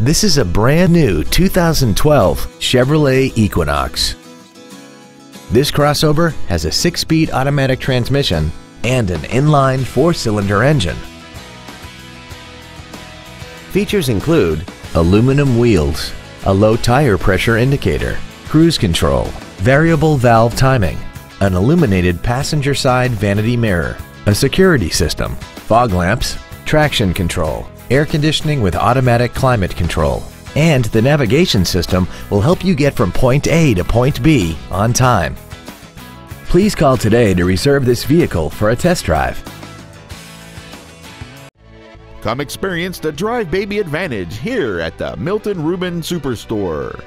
This is a brand new 2012 Chevrolet Equinox. This crossover has a six-speed automatic transmission and an inline four-cylinder engine. Features include aluminum wheels, a low tire pressure indicator, cruise control, variable valve timing, an illuminated passenger side vanity mirror, a security system, fog lamps, traction control, air conditioning with automatic climate control, and the navigation system will help you get from point A to point B on time. Please call today to reserve this vehicle for a test drive. Come experience the Drive Baby Advantage here at the Milton Ruben Superstore.